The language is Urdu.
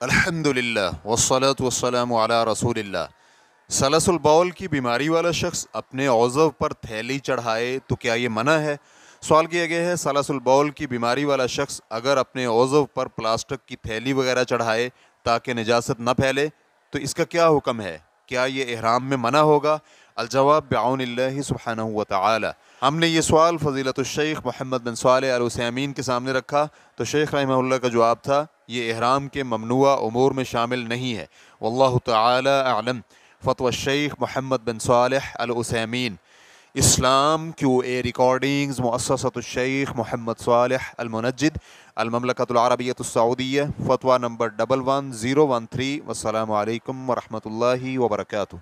الحمد للہ والصلاة والسلام علی رسول اللہ سلس البول کی بیماری والا شخص اپنے عضو پر تھیلی چڑھائے تو کیا یہ منع ہے؟ سوال کیا گیا ہے سلس البول کی بیماری والا شخص اگر اپنے عضو پر پلاسٹک کی تھیلی وغیرہ چڑھائے تاکہ نجاست نہ پھیلے تو اس کا کیا حکم ہے؟ کیا یہ احرام میں منع ہوگا؟ الجواب بعون اللہ سبحانہ و تعالی ہم نے یہ سوال فضیلت الشیخ محمد بن صالح الوسیمین کے سامنے رکھا۔ تو شیخ رحمہ اللہ کا جواب تھا، یہ احرام کے ممنوع امور میں شامل نہیں ہے۔ واللہ تعالی اعلم۔ فتو الشیخ محمد بن صالح الوسیمین اسلام کیو اے ریکارڈنگز، مؤسسۃ الشیخ محمد صالح المنجد المملکت العربیت السعودیہ، فتویٰ number double one zero one three, والسلام علیکم ورحمۃ اللہ وبرکاتہ۔